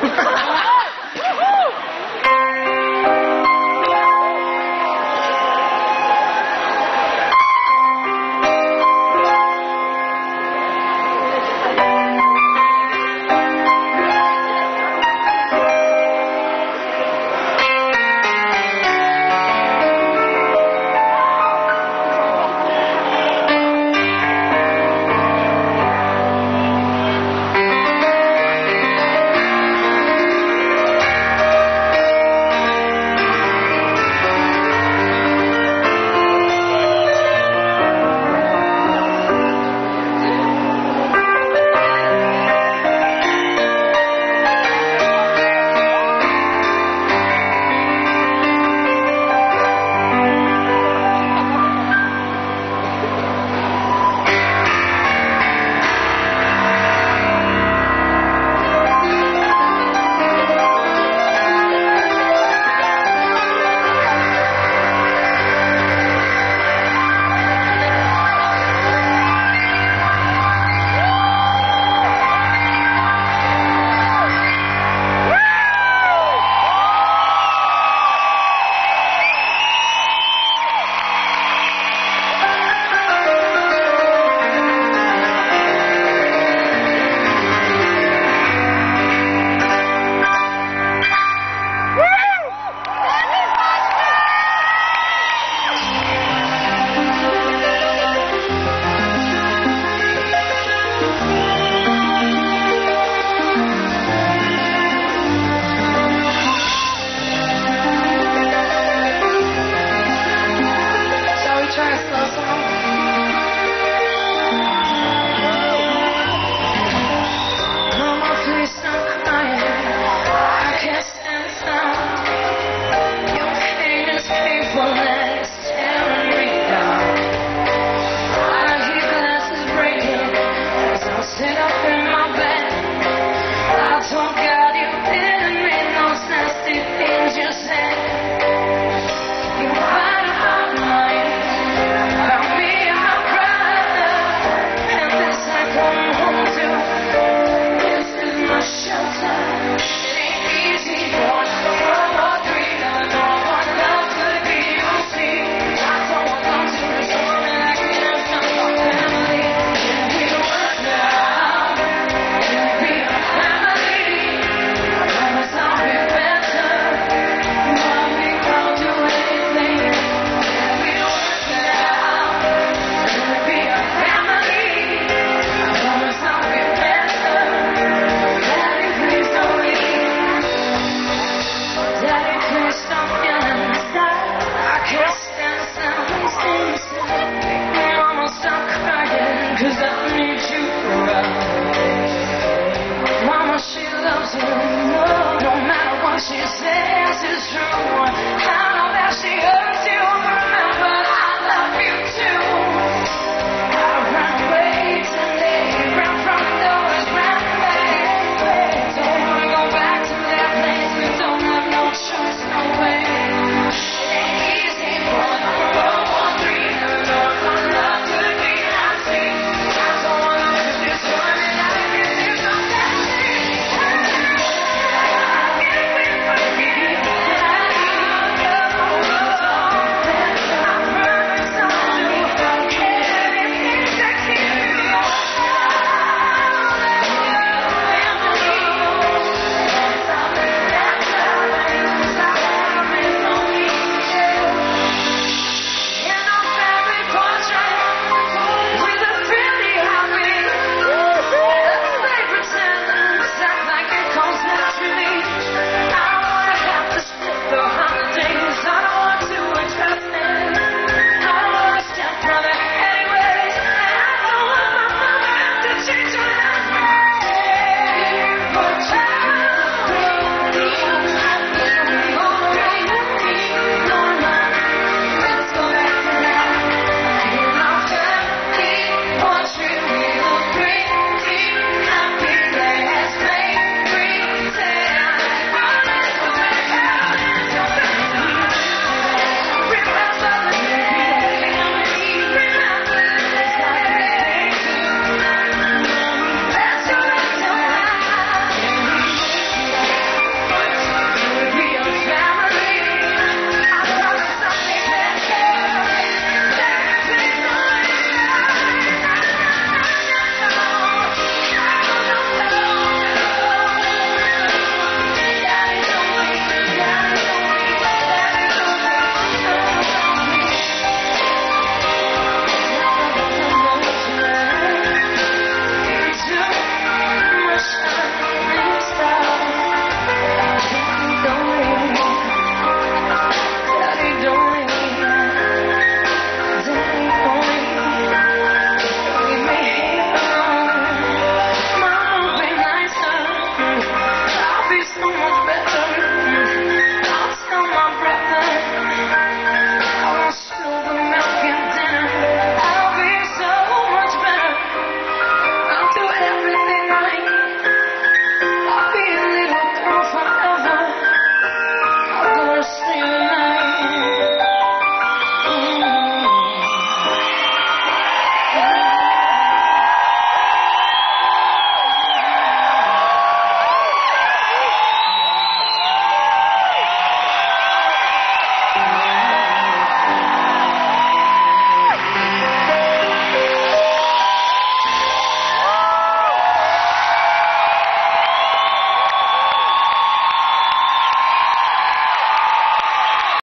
Thank Peace